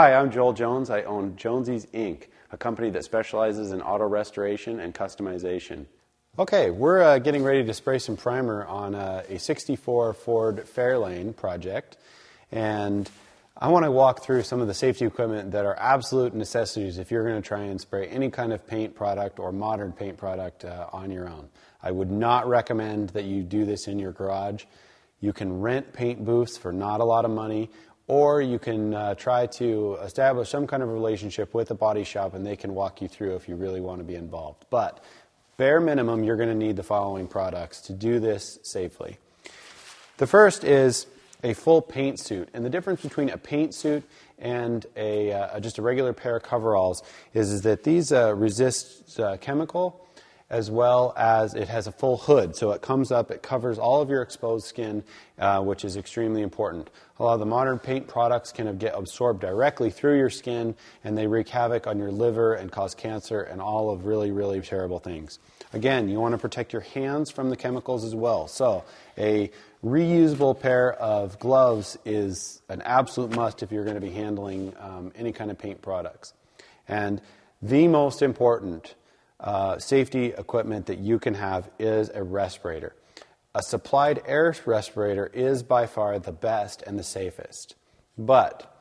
Hi, I'm Joel Jones. I own Jonesy's Inc., a company that specializes in auto restoration and customization. Okay, we're uh, getting ready to spray some primer on uh, a 64 Ford Fairlane project, and I want to walk through some of the safety equipment that are absolute necessities if you're going to try and spray any kind of paint product or modern paint product uh, on your own. I would not recommend that you do this in your garage. You can rent paint booths for not a lot of money, or you can uh, try to establish some kind of relationship with a body shop and they can walk you through if you really want to be involved. But bare minimum, you're going to need the following products to do this safely. The first is a full paint suit. And the difference between a paint suit and a, uh, just a regular pair of coveralls is, is that these uh, resist uh, chemical as well as it has a full hood. So it comes up, it covers all of your exposed skin, uh, which is extremely important. A lot of the modern paint products can get absorbed directly through your skin and they wreak havoc on your liver and cause cancer and all of really, really terrible things. Again, you want to protect your hands from the chemicals as well. So a reusable pair of gloves is an absolute must if you're going to be handling um, any kind of paint products. And the most important uh, safety equipment that you can have is a respirator. A supplied air respirator is by far the best and the safest, but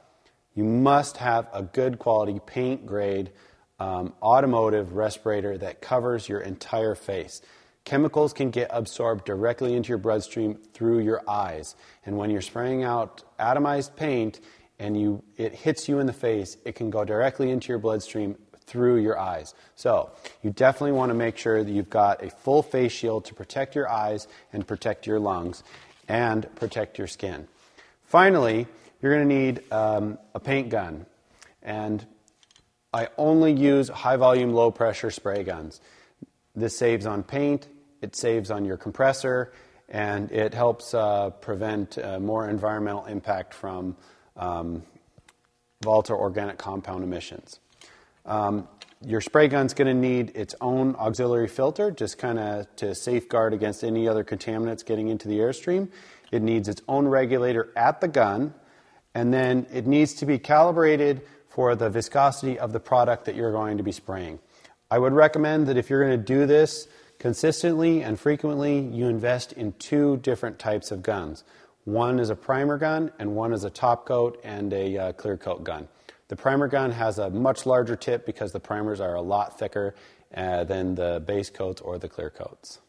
you must have a good quality paint grade um, automotive respirator that covers your entire face. Chemicals can get absorbed directly into your bloodstream through your eyes. And when you're spraying out atomized paint and you, it hits you in the face, it can go directly into your bloodstream through your eyes. So, you definitely want to make sure that you've got a full face shield to protect your eyes and protect your lungs and protect your skin. Finally, you're going to need um, a paint gun. And I only use high volume, low pressure spray guns. This saves on paint, it saves on your compressor, and it helps uh, prevent uh, more environmental impact from um, volatile organic compound emissions. Um, your spray gun's going to need its own auxiliary filter, just kind of to safeguard against any other contaminants getting into the airstream. It needs its own regulator at the gun, and then it needs to be calibrated for the viscosity of the product that you're going to be spraying. I would recommend that if you're going to do this consistently and frequently, you invest in two different types of guns. One is a primer gun, and one is a top coat and a uh, clear coat gun. The primer gun has a much larger tip because the primers are a lot thicker uh, than the base coats or the clear coats.